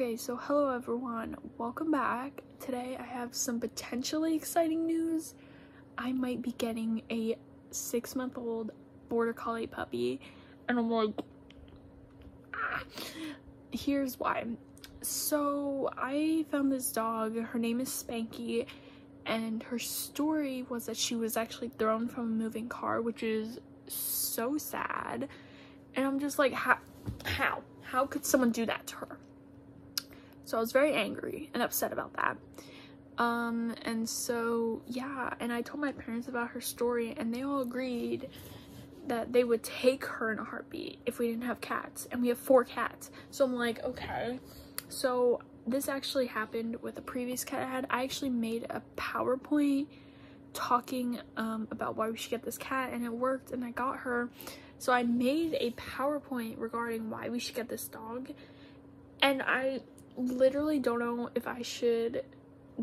Okay, so hello everyone, welcome back. Today I have some potentially exciting news. I might be getting a six month old border collie puppy, and I'm like, ah. here's why. So I found this dog, her name is Spanky, and her story was that she was actually thrown from a moving car, which is so sad. And I'm just like, how? How? How could someone do that to her? So I was very angry and upset about that. Um, and so, yeah, and I told my parents about her story, and they all agreed that they would take her in a heartbeat if we didn't have cats. And we have four cats. So I'm like, okay. So this actually happened with a previous cat I had. I actually made a PowerPoint talking um, about why we should get this cat, and it worked, and I got her. So I made a PowerPoint regarding why we should get this dog. And I literally don't know if I should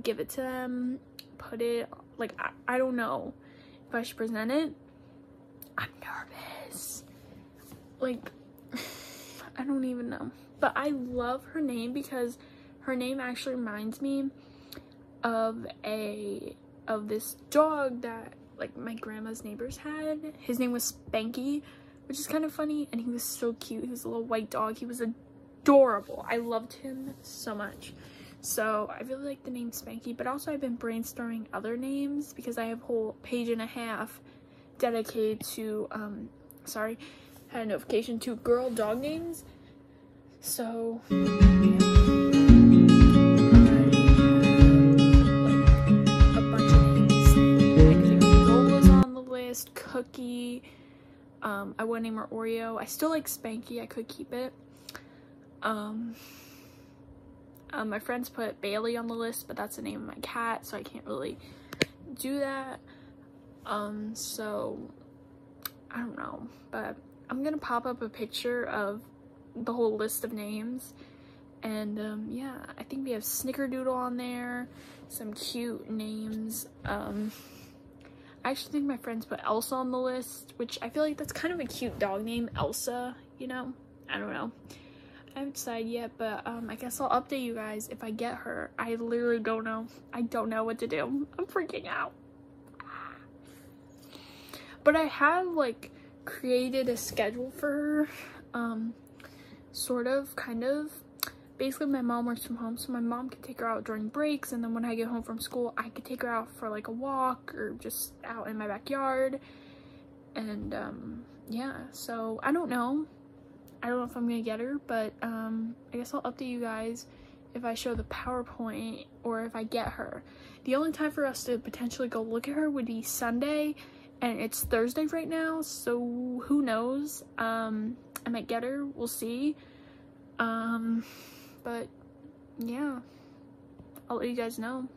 give it to them, put it, like, I, I don't know if I should present it. I'm nervous. Like, I don't even know. But I love her name because her name actually reminds me of a, of this dog that, like, my grandma's neighbors had. His name was Spanky, which is kind of funny, and he was so cute. He was a little white dog. He was a adorable. I loved him so much. So I really like the name Spanky, but also I've been brainstorming other names because I have a whole page and a half dedicated to, um, sorry, had a notification to girl dog names. So, list, Cookie. Um, I would name her Oreo. I still like Spanky. I could keep it. Um, um, my friends put Bailey on the list, but that's the name of my cat, so I can't really do that. Um, so I don't know, but I'm gonna pop up a picture of the whole list of names. And um, yeah, I think we have Snickerdoodle on there, some cute names. Um, I actually think my friends put Elsa on the list, which I feel like that's kind of a cute dog name, Elsa, you know? I don't know. I yet, but um, I guess I'll update you guys if I get her. I literally don't know. I don't know what to do. I'm freaking out. But I have like created a schedule for her. Um, sort of, kind of. Basically, my mom works from home, so my mom can take her out during breaks, and then when I get home from school, I could take her out for like a walk or just out in my backyard. And um, yeah, so I don't know I don't know if I'm gonna get her, but um, I guess I'll update you guys if I show the PowerPoint or if I get her. The only time for us to potentially go look at her would be Sunday, and it's Thursday right now, so who knows? Um, I might get her, we'll see. Um, but yeah, I'll let you guys know.